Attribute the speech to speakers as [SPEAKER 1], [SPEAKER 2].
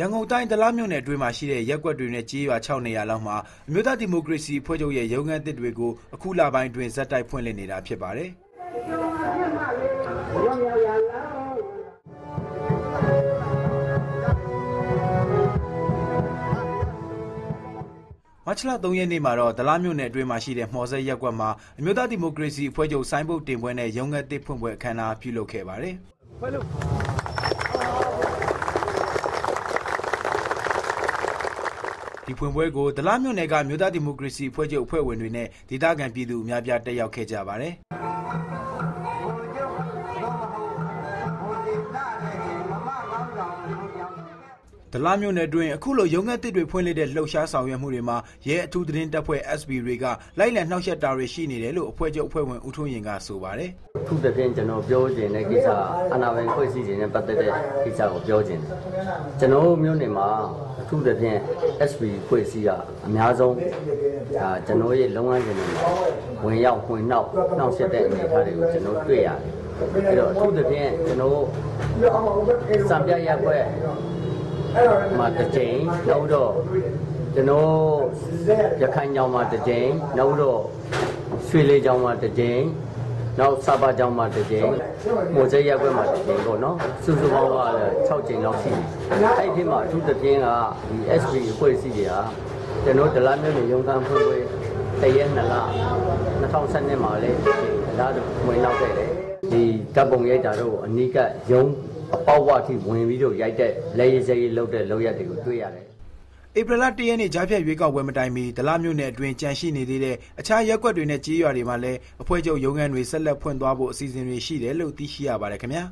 [SPEAKER 1] ရန်ကုန်တိုင်း ဒလမြို့နယ်အတွင်းမှာရှိတဲ့ ရပ်ကွက်တွေနဲ့ ကျေးရွာ6နေရာလောက်မှာ အမျိုးသားဒီမိုကရေစီအဖွဲ့ချုပ်ရဲ့ ရုံးခန်းသစ်တွေကို အခုလပိုင်းအတွင်းဇက်တိုက်ဖွင့်လှစ်နေတာ ဖြစ်ပါတယ် မတ်လ3ရက်နေ့မှာတော့ ဒလမြို့နယ်အတွင်းမှာရှိတဲ့မှော်စက်ရက်ကွက်မှာ အမျိုးသားဒီမိုကရေစီအဖွဲ့ချုပ် ဆိုင်းဘုတ်တင်ပွဲနဲ့ ရုံးခန်းသစ်ဖွင့်ပွဲ အခမ်းအနား ပြုလုပ်ခဲ့ပါတယ် ဒီဖွင့်ပွဲကို ဒလမြို့နယ်ကမြို့သားဒီမိုကရေစီအဖွဲ့ချုပ် အဖွဲ့ဝင်တွေနဲ့ ဒေသခံပြည်သူအများပြား တက်ရောက်ခဲ့ကြပါတယ် ဒလမြို့နယ်တွင်အခုလို ရုံးခန်းသစ်တွေ ဖွင့်လှစ်တဲ့ လှုပ်ရှားဆောင်ရွက်မှုတွေမှာ ရဲအထူးသတင်းတပ်ဖွဲ့ SB တွေက လိုက်လံနှောက်ယှက်တာတွေ ရှိနေတယ်လို့ အဖွဲ့ချုပ်အဖွဲ့ဝင် ဦးထွန်းရင်က ဆိုပါတယ်
[SPEAKER 2] အထူးသဖြင့် ကျွန်တော်ပြောချင်တဲ့ကိစ္စအာဏာပိုင်ဖွဲ့စည်းခြင်းနဲ့ ပတ်သက်တဲ့ကိစ္စကို ပြောချင်တယ် ကျွန်တော်မျိုးနေမှာ အထူးသဖြင့် SB ဖွဲ့စည်းတာအများဆုံးဒါကျွန်တော်ရဲ့ လုပ်ငန်းရှင်တွေမှာ ဝင်ရောက် ဝင်နောက် နှောက်ယှက်တဲ့ အနေအထားတွေကို ကျွန်တော်တွေ့ရတယ် အဲ့တော့ အထူးသဖြင့် ကျွန်တော်စံပြရက်ွက် မှာတစ်ကြိမ်နောက်တော့ကျွန်တော်ရခိုင်ကြောင်မှာတစ်ကြိမ်နောက်တော့ရွှေလေးကြောင်မှာတစ်ကြိမ်နောက်စပါကြောင်မှာတစ်ကြိမ်မိုးစဲရက်ွက်မှာတစ်ကြိမ်ပေါ့နော်စုစုပေါင်းကလည်း6ကြိမ်လောက်ရှိတယ်အဲ့ဒီမှာအထူးသဖြင့်ကဒီ SB အဖွဲ့အစည်းတွေဟာကျွန်တော်ဒလမျိုးနဲ့ရုံးခန်းဖွင့်ပွဲတရက်နှစ်လ2012မှာလည်းအလားတူဝင်ရောက်ခဲ့တယ်ဒီတပ်ပုံရိုက်တာတော့အနိကရုံးအ ပေါက်ဝအထိဝင်ပြီးတော့ရိုက်တဲ့လက်ရည်စရေးလုပ်တဲ့လောက်ရက်တွေကိုတွေ့ရတယ်
[SPEAKER 1] ဧပြီလ1ရက်နေ့ကြားဖြတ်ရွေးကောက်ပွဲမတိုင်မီဒလမြို့နယ်အတွင်းကြန့်ရှိနေသေးတဲ့အခြားရပ်ကွက်တွေနဲ့ကြေးရွာတွေမှာလည်းအဖွဲ့ချုပ်ရုံးခန်းတွေဆက်လက်ဖွင့်သွားဖို့အစီအစဉ်တွေရှိတယ်လို့သိရှိရပါတယ်ခင်ဗျာ